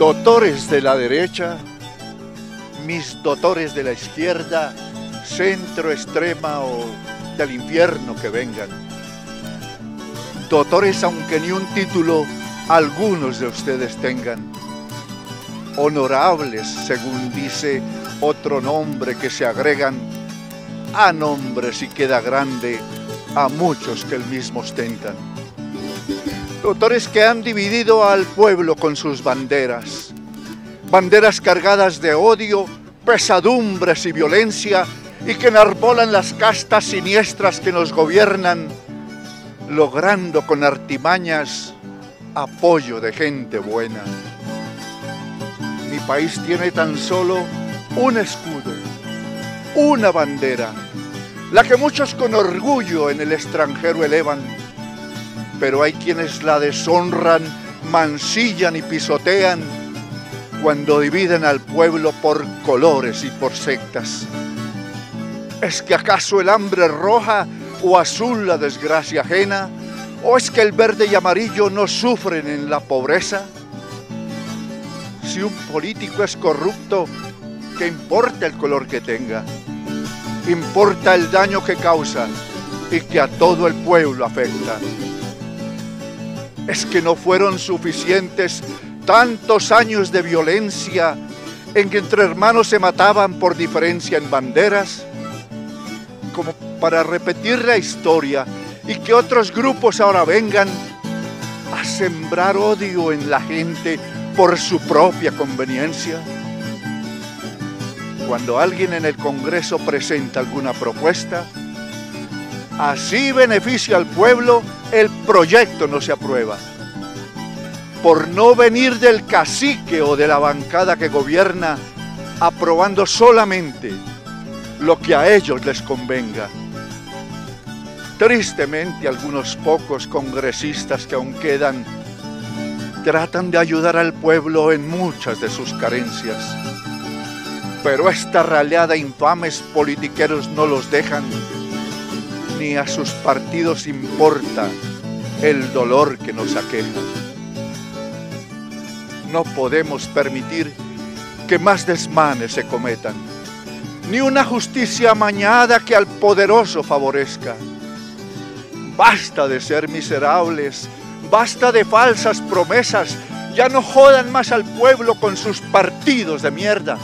Doctores de la derecha, mis doctores de la izquierda, centro, extrema o del infierno que vengan. Doctores, aunque ni un título algunos de ustedes tengan. Honorables, según dice otro nombre que se agregan a nombres y queda grande a muchos que el mismo ostentan. Doctores que han dividido al pueblo con sus banderas, banderas cargadas de odio, pesadumbres y violencia, y que enarbolan las castas siniestras que nos gobiernan, logrando con artimañas apoyo de gente buena. Mi país tiene tan solo un escudo, una bandera, la que muchos con orgullo en el extranjero elevan, pero hay quienes la deshonran, mancillan y pisotean cuando dividen al pueblo por colores y por sectas. ¿Es que acaso el hambre roja o azul la desgracia ajena? ¿O es que el verde y amarillo no sufren en la pobreza? Si un político es corrupto, ¿qué importa el color que tenga? Importa el daño que causa y que a todo el pueblo afecta. Es que no fueron suficientes tantos años de violencia en que entre hermanos se mataban por diferencia en banderas como para repetir la historia y que otros grupos ahora vengan a sembrar odio en la gente por su propia conveniencia? Cuando alguien en el Congreso presenta alguna propuesta, así beneficia al pueblo, el proyecto no se aprueba. Por no venir del cacique o de la bancada que gobierna, aprobando solamente lo que a ellos les convenga. Tristemente algunos pocos congresistas que aún quedan tratan de ayudar al pueblo en muchas de sus carencias. Pero esta raleada infames politiqueros no los dejan, ni a sus partidos importa el dolor que nos aqueja. No podemos permitir que más desmanes se cometan ni una justicia amañada que al poderoso favorezca. Basta de ser miserables, basta de falsas promesas, ya no jodan más al pueblo con sus partidos de mierda.